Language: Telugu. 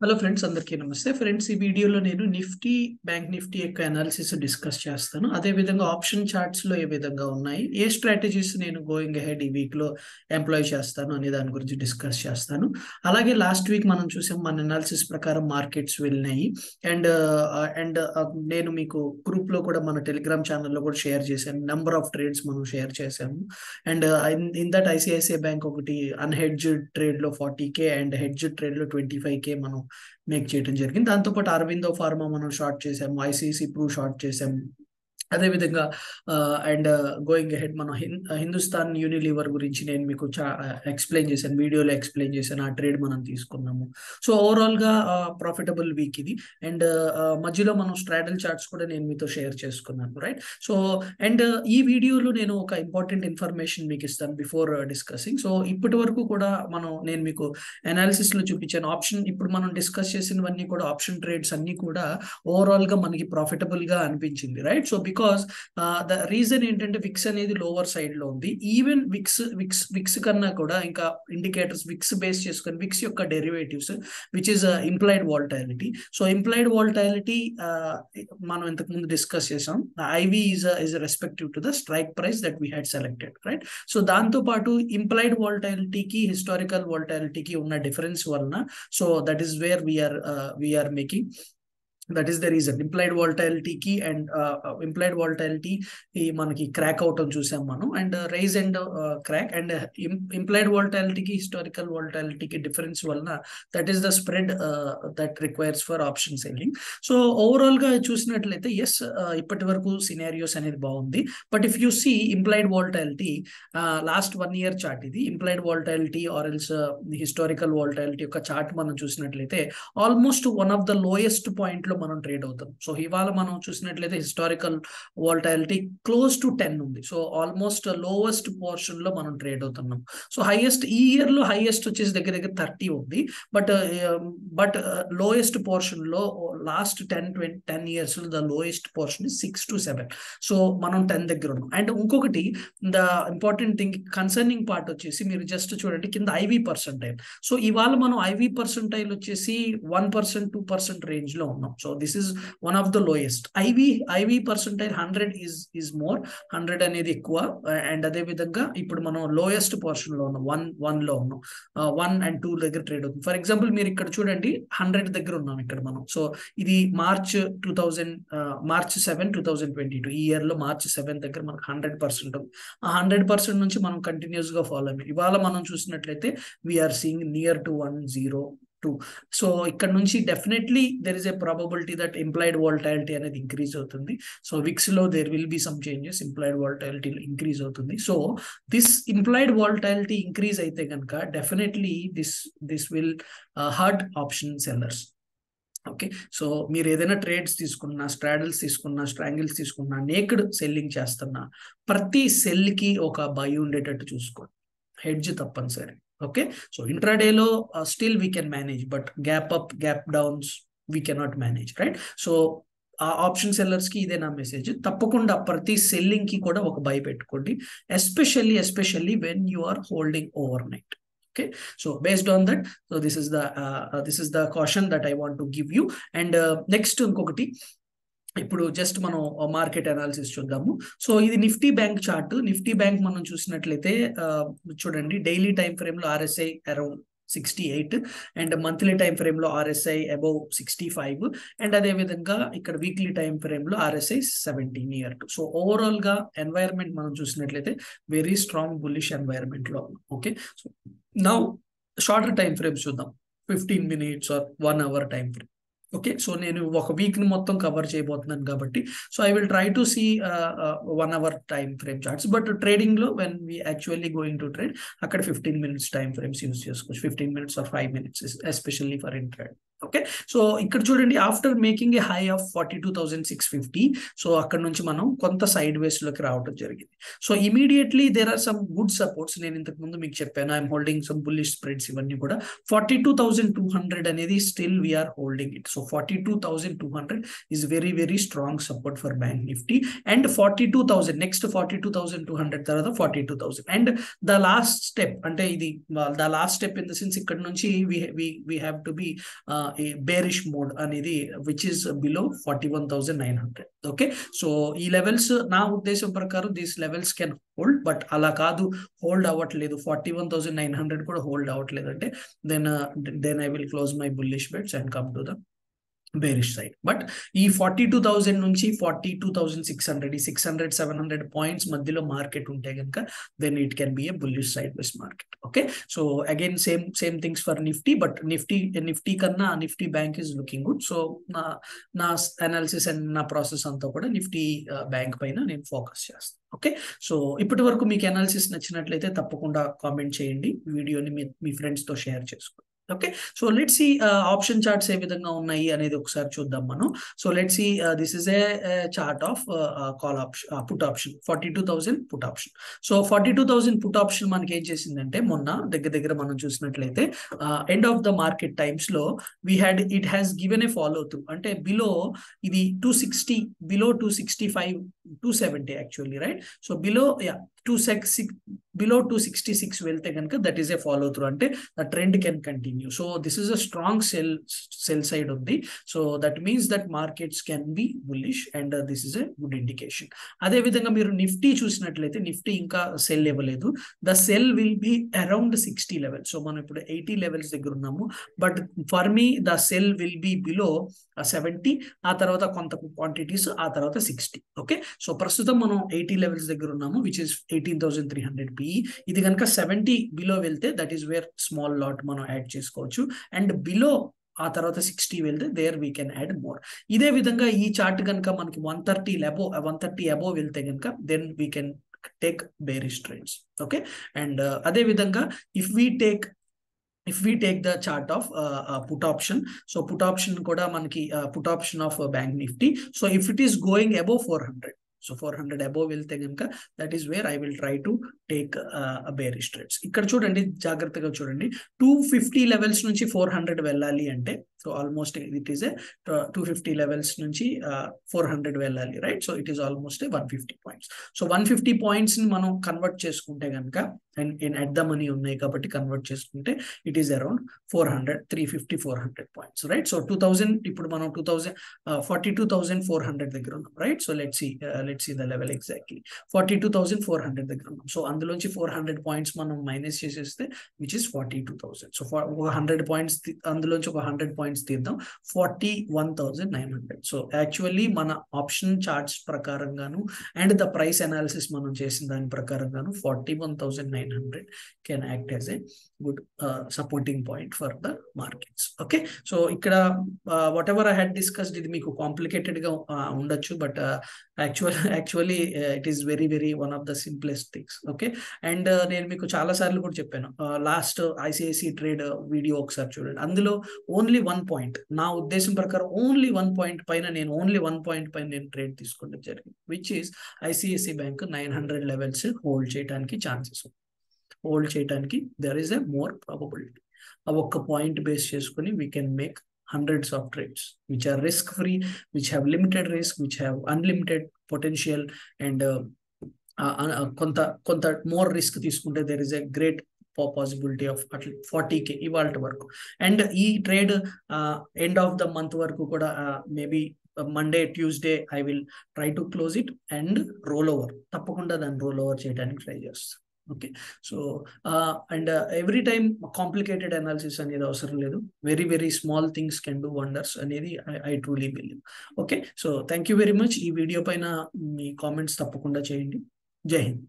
హలో ఫ్రెండ్స్ అందరికీ నమస్తే. ఫ్రెండ్స్ ఈ వీడియోలో నేను నిఫ్టీ బ్యాంక్ నిఫ్టీ యొక్క అనాలిసిస్ డిస్కస్ చేస్తాను. అదే విధంగా ఆప్షన్ చార్ట్స్లో ఏ విధంగా ఉన్నాయి? ఏ స్ట్రాటజీస్ నేను గోయింగ్ హెడ్ ఈ వీక్లో ఎంప్లాయ్ చేస్తాను అనే దాని గురించి డిస్కస్ చేస్తాను. అలాగే లాస్ట్ వీక్ మనం చూసాం మన అనాలిసిస్ ప్రకారం మార్కెట్స్ వెళ్ళినాయి. అండ్ అండ్ uh, uh, నేను మీకు గ్రూప్లో కూడా మన టెలిగ్రామ్ ఛానల్లో కూడా షేర్ చేశాను. నెంబర్ ఆఫ్ ట్రేడ్స్ మనం షేర్ చేశాము. And in that ICICI bank ఒకటి అన్హెడ్జ్డ్ ట్రేడ్లో ఫార్టీ కే అండ్ హెడ్జ్డ్ ట్రేడ్లో ట్వంటీ ఫైవ్ కే మనం మేక్ చేయడం జరిగింది. దాంతోపాటు అరవిందో ఫార్మా మనం షార్ట్ చేసాము ఐసీసీ ప్రూ షార్ట్ చేసాము. అదేవిధంగా అండ్ గోయింగ్ హెడ్ మనం హిందుస్థాన్ యూనిలీవర్ గురించి నేను మీకు చా uh, ఎక్స్ప్లెయిన్ చేశాను వీడియోలో ఎక్స్ప్లెయిన్ చేశాను ఆ ట్రేడ్ మనం తీసుకున్నాము. సో ఓవరాల్గా ప్రాఫిటబుల్ వీక్ ఇది. అండ్ uh, uh, మధ్యలో మనం స్ట్రాటల్ చార్ట్స్ కూడా నేను మీతో షేర్ చేసుకున్నాను రైట్ సో అండ్ ఈ వీడియోలో నేను ఒక ఇంపార్టెంట్ ఇన్ఫర్మేషన్ మీకు ఇస్తాను బిఫోర్ డిస్కసింగ్ సో ఇప్పటి వరకు కూడా మనం నేను మీకు అనాలిసిస్లో చూపించాను. ఆప్షన్ ఇప్పుడు మనం డిస్కస్ చేసినవన్నీ కూడా ఆప్షన్ ట్రేడ్స్ అన్ని కూడా ఓవరాల్గా మనకి ప్రాఫిటబుల్గా అనిపించింది right so because the reason ఏంటంటే విక్స్ అనేది లోవర్ సైడ్లో ఉంది. ఈవెన్ విక్స్ విక్స్ విక్స్ కన్నా కూడా ఇంకా ఇండికేటర్స్ విక్స్ బేస్ చేసుకొని విక్స్ యొక్క derivatives which is implied volatility so implied volatility మనం ఇంతకు ముందు డిస్కస్ చేసాం. IV is is respective to the strike price that we had selected right so దాంతో పాటు ఇంప్లాయిడ్ వాల్టాలిటీకి హిస్టారికల్ వాల్టాలిటీకి ఉన్న డిఫరెన్స్ వలన so that is where we are we are making that is the reason implied వాల్టాలిటీకి and implied volatility మనకి క్రాక్ అవటం చూసాం మనం. And rise and crack and implied వాల్టాలిటీకి historical వాల్టాలిటీకి డిఫరెన్స్ వలన that is the spread that requires for option selling so ఓవరాల్గా చూసినట్లయితే ఎస్ ఇప్పటి వరకు సినారియోస్ అనేది బాగుంది. But if you see implied volatility last one year chart ఇది. Implied volatility or else historical volatility యొక్క చార్ట్ మనం చూసినట్లయితే almost one of the lowest పాయింట్లో మనం ట్రేడ్ అవుతాం. సో ఇవాళ మనం చూసినట్లయితే historical volatility close to ten ఉంది. సో ఆల్మోస్ట్ లోవెస్ట్ పోర్షన్లో మనం ట్రేడ్ అవుతున్నాం. సో హైయెస్ట్ ఈ ఇయర్లో హైయెస్ట్ వచ్చేసి దగ్గర దగ్గర థర్టీ ఉంది. బట్ బట్ లోయెస్ట్ పోర్షన్లో లాస్ట్ టెన్ ట్వంటీ టెన్ ఇయర్స్లో the lowest portion six to seven so మనం టెన్ దగ్గర ఉన్నాం. అండ్ ఇంకొకటి the important thing concerning part వచ్చేసి మీరు జస్ట్ చూడండి కింద ఐవీ పర్సంటైల్ సో ఇవాళ మనం ఐవీ పర్సంటైల్ వచ్చేసి వన్ పర్సెంట్ టూ పర్సెంట్ రేంజ్లో ఉన్నాం. So this is one of the lowest IV IV percentile hundred is is more hundred అనేది ఎక్కువ. అండ్ అదే విధంగా ఇప్పుడు మనం లోయెస్ట్ పోర్షన్లో ఉన్నాం. వన్ వన్లో ఉన్నాం. వన్ అండ్ టూ దగ్గర ట్రేడ్ అవుతుంది. ఫర్ ఎగ్జాంపుల్ మీరు ఇక్కడ చూడండి. హండ్రెడ్ దగ్గర ఉన్నాం ఇక్కడ మనం. సో ఇది March two thousand March seven two thousand twenty two ఈ ఇయర్లో మార్చ్ సెవెన్ దగ్గర మనకు హండ్రెడ్ పర్సెంట్ ఉంది. ఆ హండ్రెడ్ పర్సెంట్ నుంచి మనం కంటిన్యూస్గా ఫాలో అయ్యాం. ఇవాళ మనం చూసినట్లయితే we are seeing near to one zero two so ఇక్కడ నుంచి definitely there is a probability that employed volatility అనేది ఇంక్రీజ్ అవుతుంది. So విక్స్లో there will be some changes employed volatility increase అవుతుంది. So this employed volatility increase అయితే కనుక definitely this this will hurt option sellers okay so మీరు ఏదైనా ట్రేడ్స్ తీసుకున్నా స్ట్రాడల్స్ తీసుకున్నా స్ట్రాంగిల్స్ తీసుకున్నా నేక్డ్ సెల్లింగ్ చేస్తున్నా ప్రతి సెల్కి ఒక బై ఉండేటట్టు చూసుకోండి. హెడ్జ్ తప్పనిసరి. ఓకే సో ఇంట్రాడేలో still we can manage but gap up gap downs we cannot manage right so ఆ ఆప్షన్ సెల్లర్స్కి ఇదే నా మెసేజ్ తప్పకుండా ప్రతి సెల్లింగ్కి కూడా ఒక బై పెట్టుకోండి. Especially especially when you are holding over night okay so based on that so this is the this is the caution that I want to give you and next ఇంకొకటి ఇప్పుడు జస్ట్ మనం మార్కెట్ అనాలిసిస్ చూద్దాము. సో ఇది Nifty bank chart Nifty bank మనం చూసినట్లయితే చూడండి డైలీ టైం ఫ్రేమ్లో RSI around sixty eight and monthly time ఫ్రేమ్లో RSI above sixty five and అదే విధంగా ఇక్కడ వీక్లీ టైం ఫ్రేమ్లో RSI seventeen year to so ఓవరాల్గా ఎన్వైరన్మెంట్ మనం చూసినట్లయితే very strong bullish ఎన్వైరన్మెంట్లో okay so now shorter time frames చూద్దాం. Fifteen minutes or one hour time frame okay? So నేను ఒక వీక్ని మొత్తం కవర్ చేయబోతున్నాను కాబట్టి. So I will try to see one hour time frame charts. But ట్రేడింగ్లో when we actually going to trade అక్కడ fifteen minutes time frames use చేసుకోవచ్చు. Fifteen minutes or five minutes especially for in trade. Okay so ఇక్కడ చూడండి after making a high of forty two thousand six fifty so అక్కడ నుంచి మనం కొంత సైడ్ వేస్లోకి రావడం జరిగింది. So immediately there are some good supports నేను ఇంతకు ముందు మీకు చెప్పాను I'm holding some bullish spreads ఇవన్నీ కూడా. Forty two thousand two hundred అనేది still we are holding it so forty two thousand two hundred is very very strong support for bank Nifty and forty two thousand next forty two thousand two hundred తర్వాత forty two thousand and the last step అంటే ఇది the last step in the sense ఇక్కడ నుంచి we have to be bearish mode అనేది which is below forty one thousand nine hundred okay so ఈ లెవెల్స్ నా ఉద్దేశం ప్రకారం these levels can hold but అలా కాదు హోల్డ్ అవ్వట్లేదు. Forty one thousand nine hundred కూడా హోల్డ్ అవ్వట్లేదు అంటే then then I will close my bullish bets and come to the bearish side but ఈ ఫార్టీ టూ థౌజండ్ నుంచి forty two thousand six hundred ఈ six hundred seven hundred points మధ్యలో మార్కెట్ ఉంటే కనుక then it can be a bullish side base market okay so again same same things for Nifty but Nifty Nifty కన్నా Nifty bank is looking good so నా నా అనాలిసిస్ అండ్ నా ప్రాసెస్ అంతా కూడా నిఫ్టీ బ్యాంక్ uh, పైన నేను ఫోకస్ చేస్తాను. ఓకే సో ఇప్పటి వరకు మీకు అనాలిసిస్ నచ్చినట్లయితే తప్పకుండా కామెంట్ చేయండి. వీడియోని మీ మీ ఫ్రెండ్స్తో షేర్ చేసుకోండి. Okay so let see option charts ఏ విధంగా ఉన్నాయి అనేది ఒకసారి చూద్దాం మనం. So let see this is a chart of call option put option forty two thousand put option so forty two thousand put option మనకి ఏం చేసిందంటే మొన్న దగ్గర దగ్గర మనం చూసినట్లయితే ఎండ్ ఆఫ్ ద మార్కెట్ టైమ్స్లో we had it has given a follow through అంటే బిలో ఇది two sixty below two sixty five two seventy actually right so below yeah two six below two sixty six వెళ్తే కనుక that is a follow through అంటే the trend can continue so this is a strong sell sell side ఉంది. So that means that markets can be bullish and this is a good indication అదే విధంగా మీరు నిఫ్టీ చూసినట్లయితే నిఫ్టీ ఇంకా సెల్ ఇవ్వలేదు. The sell will be around sixty level so మనం ఇప్పుడు ఎయిటీ లెవెల్స్ దగ్గర ఉన్నాము. But for me the sell will be below seventy ఆ తర్వాత కొంత క్వాంటిటీస్ ఆ తర్వాత సిక్స్టీ ఓకే సో ప్రస్తుతం మనం ఎయిటీ లెవెల్స్ దగ్గర ఉన్నాము which is eighteen thousand three hundred PE ఇది కనుక సెవెంటీ బిలో వెళ్తే that is where small lot మనం యాడ్ చేసుకోవచ్చు. అండ్ బిలో ఆ తర్వాత సిక్స్టీ వెళ్తే there we can add more ఇదే విధంగా ఈ చార్ట్ కనుక మనకి one thirty above one thirty above వెళ్తే కనుక then we can take bearish trends okay and అదే విధంగా if we take if we take the chart of put option so put option కూడా మనకి put option of bank Nifty so if it is going above four hundred so four hundred above వెళ్తే కనుక that is where I will try to take bearish trades ఇక్కడ చూడండి జాగ్రత్తగా చూడండి. టూ ఫిఫ్టీ లెవెల్స్ నుంచి ఫోర్ హండ్రెడ్ వెళ్ళాలి అంటే so almost it is a two fifty levels నుంచి ఫోర్ హండ్రెడ్ వెళ్ళాలి right so it is almost one fifty points so one fifty పాయింట్స్ని మనం కన్వర్ట్ చేసుకుంటే కనుక అండ్ అట్ ద మనీ ఉన్నాయి కాబట్టి కన్వర్ట్ చేసుకుంటే it is around four hundred three fifty four hundred points right so two thousand ఇప్పుడు మనం two thousand forty two thousand four hundred దగ్గర ఉన్నాం right so let see let see the level exactly forty two thousand four hundred దగ్గర ఉన్నాం. సో అందులోంచి ఫోర్ హండ్రెడ్ పాయింట్స్ మనం మైనస్ చేసేస్తే which is forty two thousand so ఒక హండ్రెడ్ పాయింట్స్ అందులోంచి ఒక హండ్రెడ్ పాయింట్స్ తీద్దాం. Forty one thousand nine hundred. So actually మన ఆప్షన్ చార్ట్స్ ప్రకారంగాను అండ్ ద ప్రైస్ అనాలిసిస్ మనం చేసిన దాని ప్రకారంగాను forty one thousand nine hundred can act as a good supporting point for the markets. Okay? So ఇక్కడ whatever I had discussed ఇది మీకు కాంప్లికేటెడ్గా ఉండొచ్చు. But actual actually it is very very one of the simplest things okay? And నేను మీకు చాలా సార్లు కూడా చెప్పాను. లాస్ట్ ఐసిఐసి ట్రేడ్ వీడియో ఒకసారి చూడండి. అందులో ఓన్లీ వన్ పాయింట్ నా ఉద్దేశం ప్రకారం ఓన్లీ వన్ పాయింట్ పైన నేను ఓన్లీ వన్ పాయింట్ పైన నేను ట్రేడ్ తీసుకోవడం జరిగింది. Which is ICICI bank nine hundred levels hold చేయడానికి ఛాన్సెస్ హోల్డ్ చేయడానికి there is a more probability ఆ ఒక్క పాయింట్ బేస్ చేసుకుని we can make hundreds of trades which are risk free which have limited risk which have unlimited potential and uh, uh, uh కొంత కొంత మోర్ రిస్క్ తీసుకుంటే there is a great possibility of అట్లా ఫార్టీ కే ఇవాళ వరకు. అండ్ ఈ trade end of the month వరకు కూడా maybe Monday Tuesday I will try to close it and roll over తప్పకుండా దాన్ని రోల్ ఓవర్ చేయడానికి ట్రై చేస్తాను. Okay so and every time complicated analysis అనేది అవసరం లేదు. Very very small things can do wonders అనేది I truly believe okay so thank you very much ఈ వీడియో పైన మీ కామెంట్స్ తప్పకుండా చేయండి. జై హింద్.